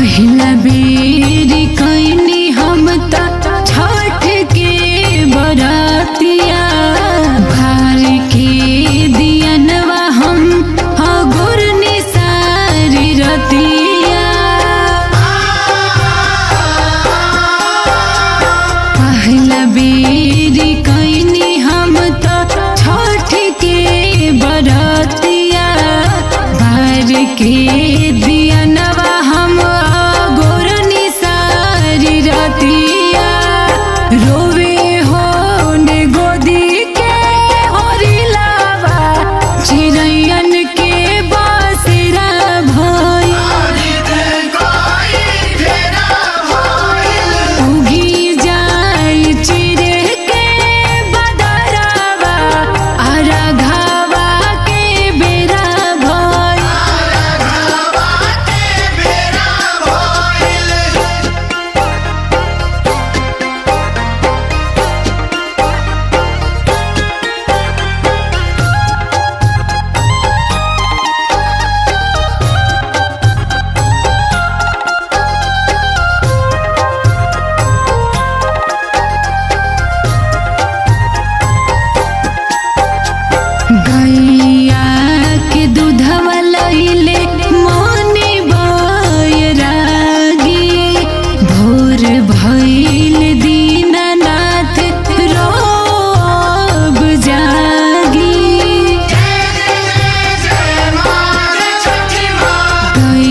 Ay estoy